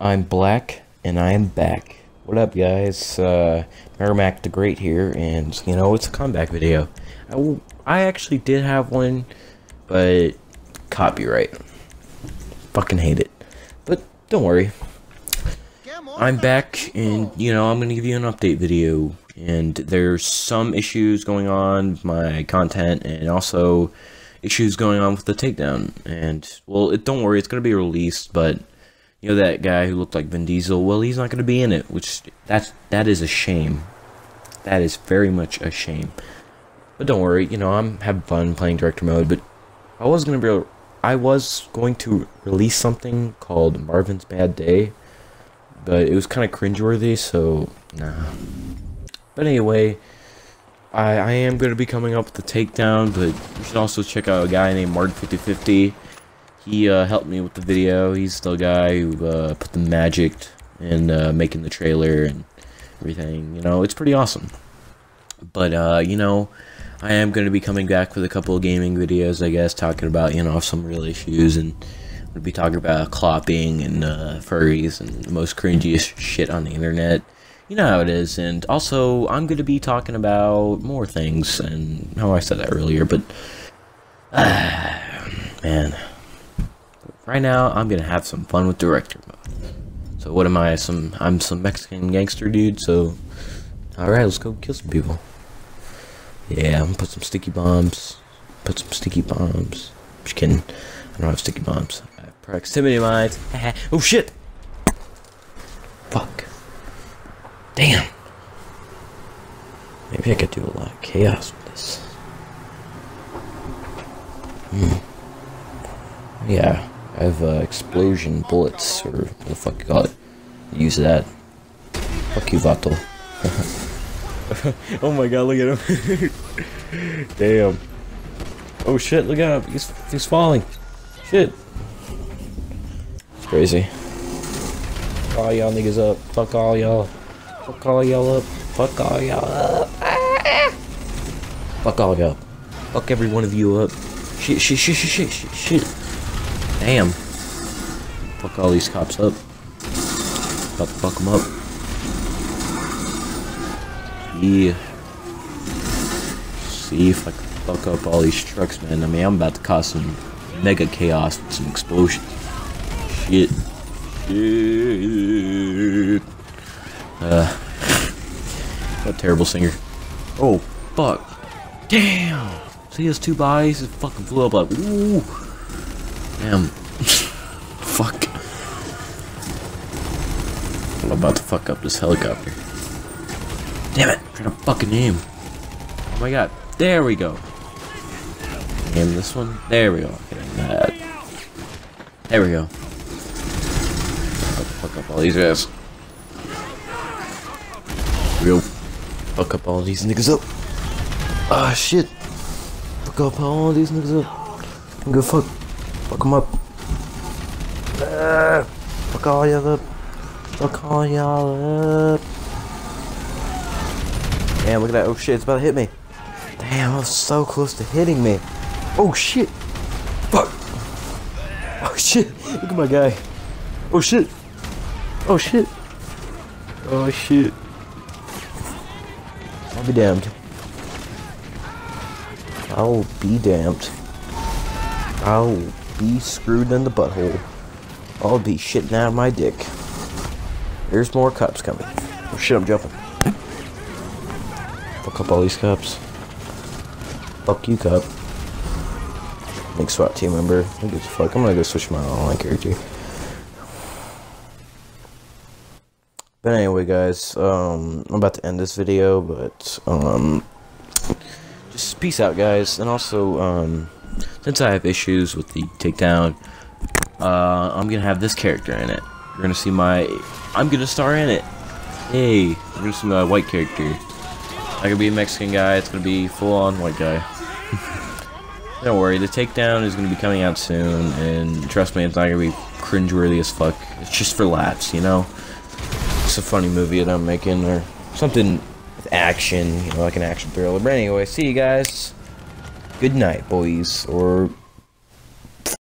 I'm Black, and I am back. What up, guys? Uh, Merrimack the Great here, and, you know, it's a comeback video. I, I actually did have one, but copyright. Fucking hate it. But don't worry. I'm back, and, you know, I'm gonna give you an update video. And there's some issues going on with my content, and also issues going on with the takedown. And, well, it, don't worry, it's gonna be released, but you know that guy who looked like Vin Diesel. Well, he's not going to be in it, which that's that is a shame. That is very much a shame. But don't worry, you know I'm having fun playing director mode. But I was going to be, I was going to release something called Marvin's Bad Day, but it was kind of cringeworthy, so nah. But anyway. I, I am going to be coming up with the takedown, but you should also check out a guy named Martin5050 he uh, helped me with the video. He's the guy who uh, put the magic in uh, making the trailer and everything. You know, it's pretty awesome. But, uh, you know, I am going to be coming back with a couple of gaming videos, I guess, talking about, you know, some real issues. And I'm be talking about clopping and uh, furries and the most cringiest shit on the internet. You know how it is. And also, I'm going to be talking about more things. And how I said that earlier, but... man right now I'm gonna have some fun with director mode. So what am I? Some I'm some Mexican gangster dude. So all right, let's go kill some people. Yeah, I'm gonna put some sticky bombs. Put some sticky bombs. Just kidding. I don't have sticky bombs. I have proximity mines. oh shit! Fuck. Damn. Maybe I could do a lot of chaos with this. Hmm. Yeah. I have uh, explosion bullets, or what the fuck you call it. Use that. Fuck you, Vato. oh my god, look at him. Damn. Oh shit, look at him. He's, he's falling. Shit. It's crazy. Fuck all y'all niggas up. Fuck all y'all. Fuck all y'all up. Fuck all y'all up. Fuck all y'all. Fuck every one of you up. Shit, shit, shit, shit, shit, shit. Damn. Fuck all these cops up. About to fuck them up. Yeah. See if I can fuck up all these trucks, man. I mean, I'm about to cause some mega chaos with some explosions. Shit. Shit. Uh. what a terrible singer. Oh, fuck. Damn. See his two bodies? It fucking blew up like, ooh. Damn. fuck. I'm about to fuck up this helicopter. Damn it! I'm trying to fucking aim. Oh my god. There we go. Aim this one. There we go. Getting that. There we go. fuck up all these guys. Real. Fuck up all these niggas up. Ah shit. Fuck up all these niggas up. Gonna fuck. Fuck him up. Uh, fuck all y'all up. Fuck all y'all up. Damn, look at that. Oh shit, it's about to hit me. Damn, I was so close to hitting me. Oh shit. Fuck. Oh shit. Look at my guy. Oh shit. Oh shit. Oh shit. I'll be damned. I'll be damned. I'll be screwed in the butthole. I'll be shitting out of my dick. There's more cups coming. Oh shit, I'm jumping. Fuck up all these cups. Fuck you, cup. Big SWAT team member. Who gives a fuck? I'm gonna go switch my online character. But anyway, guys, um, I'm about to end this video, but, um, just peace out, guys, and also, um, since I have issues with the takedown, uh, I'm gonna have this character in it. You're gonna see my, I'm gonna star in it. Hey, you're gonna see my white character. I gonna be a Mexican guy. It's gonna be full-on white guy. Don't worry, the takedown is gonna be coming out soon, and trust me, it's not gonna be cringeworthy as fuck. It's just for laughs, you know. It's a funny movie that I'm making, or something with action, you know, like an action thriller. But anyway, see you guys good night, boys, or